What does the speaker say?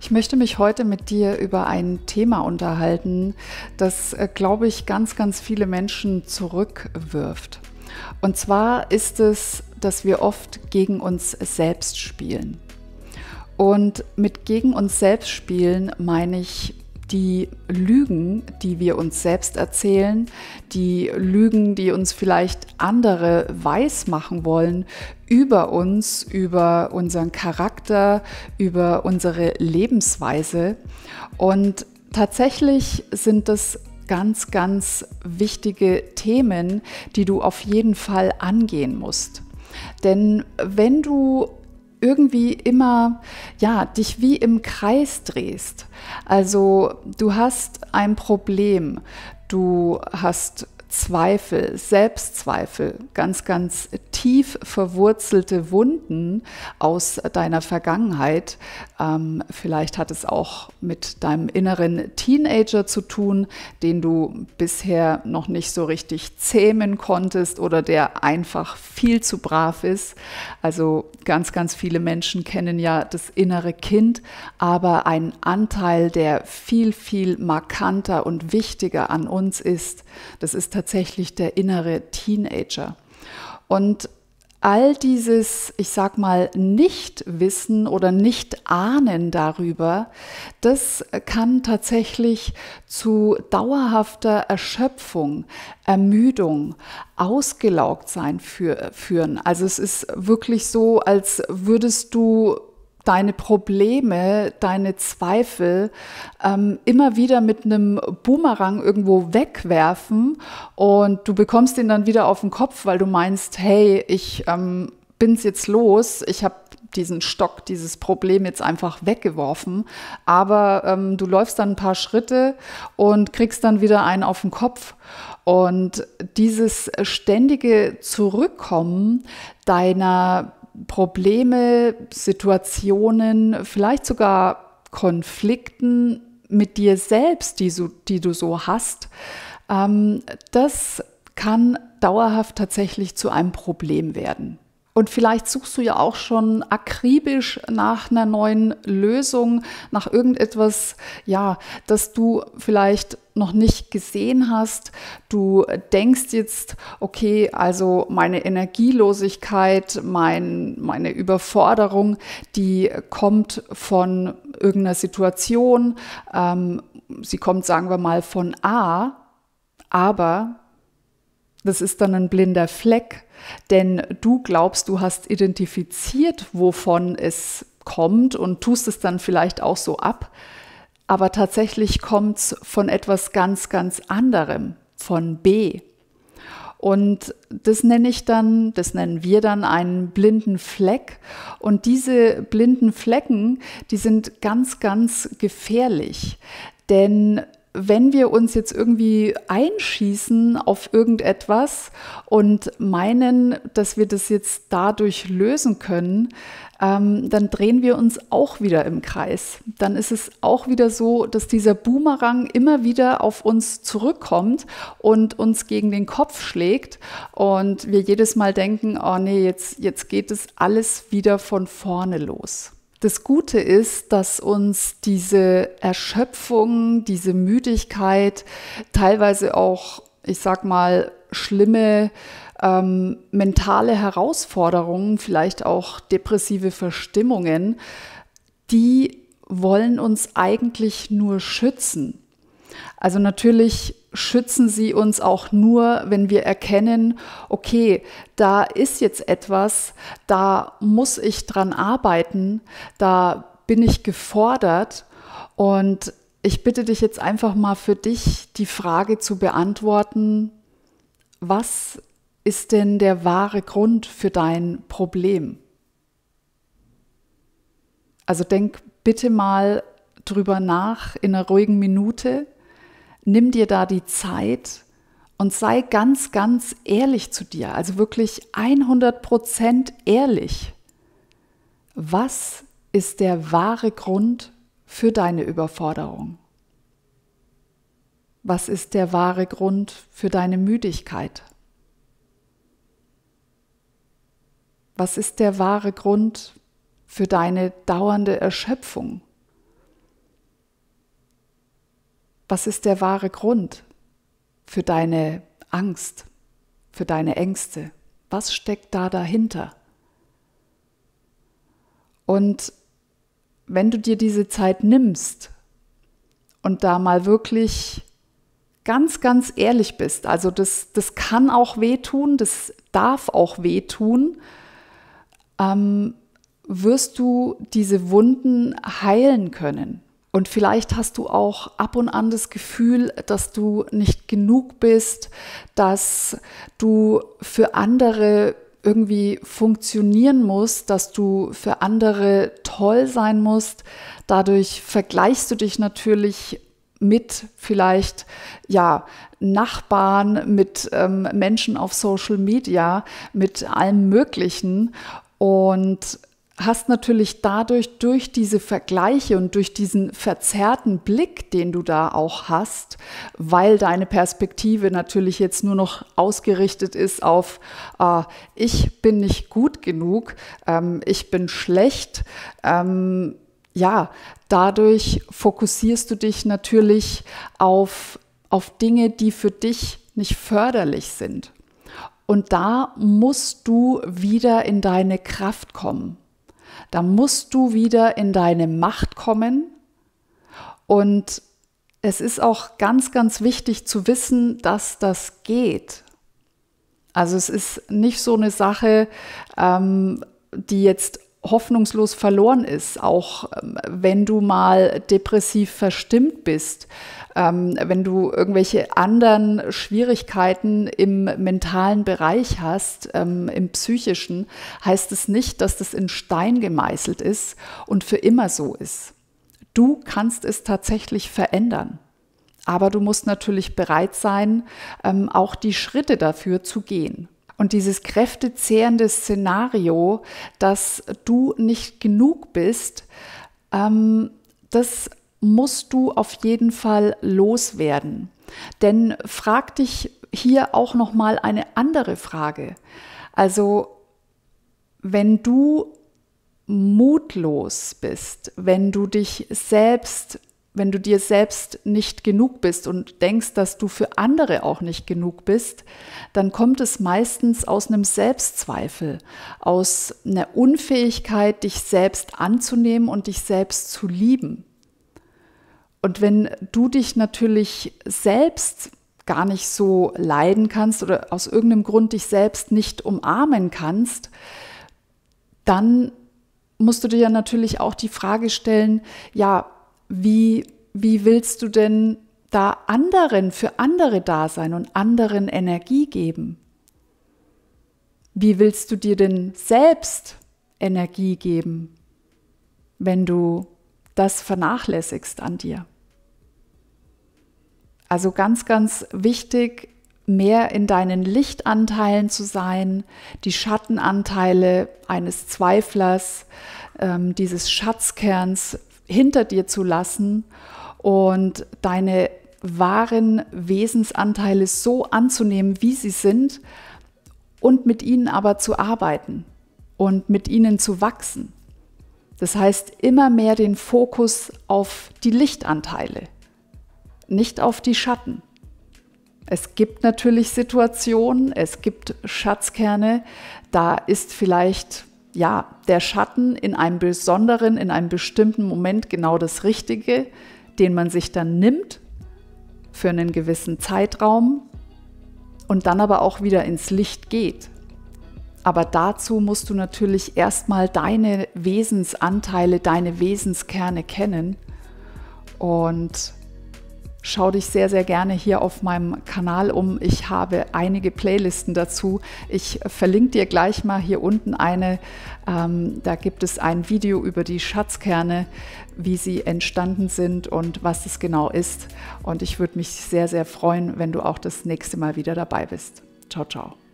Ich möchte mich heute mit dir über ein Thema unterhalten, das, äh, glaube ich, ganz, ganz viele Menschen zurückwirft. Und zwar ist es, dass wir oft gegen uns selbst spielen. Und mit gegen uns selbst spielen meine ich die Lügen, die wir uns selbst erzählen, die Lügen, die uns vielleicht andere weismachen wollen über uns, über unseren Charakter, über unsere Lebensweise. Und tatsächlich sind das ganz, ganz wichtige Themen, die du auf jeden Fall angehen musst. Denn wenn du irgendwie immer, ja, dich wie im Kreis drehst. Also du hast ein Problem, du hast Zweifel, Selbstzweifel, ganz, ganz tief verwurzelte Wunden aus deiner Vergangenheit. Ähm, vielleicht hat es auch mit deinem inneren Teenager zu tun, den du bisher noch nicht so richtig zähmen konntest oder der einfach viel zu brav ist. Also ganz, ganz viele Menschen kennen ja das innere Kind, aber ein Anteil, der viel, viel markanter und wichtiger an uns ist, das ist tatsächlich der innere Teenager. Und all dieses, ich sag mal, Nichtwissen oder Nicht-Ahnen darüber, das kann tatsächlich zu dauerhafter Erschöpfung, Ermüdung, ausgelaugt sein für, führen. Also es ist wirklich so, als würdest du deine Probleme, deine Zweifel ähm, immer wieder mit einem Boomerang irgendwo wegwerfen und du bekommst ihn dann wieder auf den Kopf, weil du meinst, hey, ich ähm, bin's jetzt los, ich habe diesen Stock, dieses Problem jetzt einfach weggeworfen. Aber ähm, du läufst dann ein paar Schritte und kriegst dann wieder einen auf den Kopf. Und dieses ständige Zurückkommen deiner Probleme, Situationen, vielleicht sogar Konflikten mit dir selbst, die, so, die du so hast, ähm, das kann dauerhaft tatsächlich zu einem Problem werden. Und vielleicht suchst du ja auch schon akribisch nach einer neuen Lösung, nach irgendetwas, ja, das du vielleicht noch nicht gesehen hast. Du denkst jetzt, okay, also meine Energielosigkeit, mein, meine Überforderung, die kommt von irgendeiner Situation. Ähm, sie kommt, sagen wir mal, von A, aber das ist dann ein blinder Fleck, denn du glaubst, du hast identifiziert, wovon es kommt und tust es dann vielleicht auch so ab, aber tatsächlich kommt es von etwas ganz, ganz anderem, von B. Und das nenne ich dann, das nennen wir dann einen blinden Fleck. Und diese blinden Flecken, die sind ganz, ganz gefährlich. Denn wenn wir uns jetzt irgendwie einschießen auf irgendetwas und meinen, dass wir das jetzt dadurch lösen können, ähm, dann drehen wir uns auch wieder im Kreis. Dann ist es auch wieder so, dass dieser Boomerang immer wieder auf uns zurückkommt und uns gegen den Kopf schlägt und wir jedes Mal denken, oh nee, jetzt, jetzt geht es alles wieder von vorne los. Das Gute ist, dass uns diese Erschöpfung, diese Müdigkeit, teilweise auch, ich sag mal, schlimme ähm, mentale Herausforderungen, vielleicht auch depressive Verstimmungen, die wollen uns eigentlich nur schützen. Also natürlich schützen sie uns auch nur, wenn wir erkennen, okay, da ist jetzt etwas, da muss ich dran arbeiten, da bin ich gefordert. Und ich bitte dich jetzt einfach mal für dich die Frage zu beantworten, was ist denn der wahre Grund für dein Problem? Also denk bitte mal drüber nach in einer ruhigen Minute nimm dir da die Zeit und sei ganz, ganz ehrlich zu dir, also wirklich 100% ehrlich. Was ist der wahre Grund für deine Überforderung? Was ist der wahre Grund für deine Müdigkeit? Was ist der wahre Grund für deine dauernde Erschöpfung? Was ist der wahre Grund für deine Angst, für deine Ängste? Was steckt da dahinter? Und wenn du dir diese Zeit nimmst und da mal wirklich ganz, ganz ehrlich bist, also das, das kann auch wehtun, das darf auch wehtun, ähm, wirst du diese Wunden heilen können. Und vielleicht hast du auch ab und an das Gefühl, dass du nicht genug bist, dass du für andere irgendwie funktionieren musst, dass du für andere toll sein musst. Dadurch vergleichst du dich natürlich mit vielleicht ja Nachbarn, mit ähm, Menschen auf Social Media, mit allem Möglichen und hast natürlich dadurch durch diese Vergleiche und durch diesen verzerrten Blick, den du da auch hast, weil deine Perspektive natürlich jetzt nur noch ausgerichtet ist auf, äh, ich bin nicht gut genug, ähm, ich bin schlecht, ähm, ja, dadurch fokussierst du dich natürlich auf, auf Dinge, die für dich nicht förderlich sind. Und da musst du wieder in deine Kraft kommen. Da musst du wieder in deine Macht kommen. Und es ist auch ganz, ganz wichtig zu wissen, dass das geht. Also es ist nicht so eine Sache, ähm, die jetzt hoffnungslos verloren ist, auch ähm, wenn du mal depressiv verstimmt bist, ähm, wenn du irgendwelche anderen Schwierigkeiten im mentalen Bereich hast, ähm, im psychischen, heißt es nicht, dass das in Stein gemeißelt ist und für immer so ist. Du kannst es tatsächlich verändern. Aber du musst natürlich bereit sein, auch die Schritte dafür zu gehen. Und dieses kräftezehrende Szenario, dass du nicht genug bist, ähm, das musst du auf jeden Fall loswerden. Denn frag dich hier auch noch mal eine andere Frage. Also wenn du mutlos bist, wenn du dich selbst wenn du dir selbst nicht genug bist und denkst, dass du für andere auch nicht genug bist, dann kommt es meistens aus einem Selbstzweifel, aus einer Unfähigkeit, dich selbst anzunehmen und dich selbst zu lieben. Und wenn du dich natürlich selbst gar nicht so leiden kannst oder aus irgendeinem Grund dich selbst nicht umarmen kannst, dann musst du dir natürlich auch die Frage stellen, ja, wie, wie willst du denn da anderen, für andere da sein und anderen Energie geben? Wie willst du dir denn selbst Energie geben, wenn du das vernachlässigst an dir? Also ganz, ganz wichtig, mehr in deinen Lichtanteilen zu sein, die Schattenanteile eines Zweiflers, ähm, dieses Schatzkerns hinter dir zu lassen und deine wahren Wesensanteile so anzunehmen, wie sie sind und mit ihnen aber zu arbeiten und mit ihnen zu wachsen. Das heißt, immer mehr den Fokus auf die Lichtanteile, nicht auf die Schatten. Es gibt natürlich Situationen, es gibt Schatzkerne, da ist vielleicht ja, der Schatten in einem besonderen, in einem bestimmten Moment genau das Richtige, den man sich dann nimmt für einen gewissen Zeitraum und dann aber auch wieder ins Licht geht. Aber dazu musst du natürlich erstmal deine Wesensanteile, deine Wesenskerne kennen und Schau dich sehr, sehr gerne hier auf meinem Kanal um. Ich habe einige Playlisten dazu. Ich verlinke dir gleich mal hier unten eine. Ähm, da gibt es ein Video über die Schatzkerne, wie sie entstanden sind und was es genau ist. Und ich würde mich sehr, sehr freuen, wenn du auch das nächste Mal wieder dabei bist. Ciao, ciao.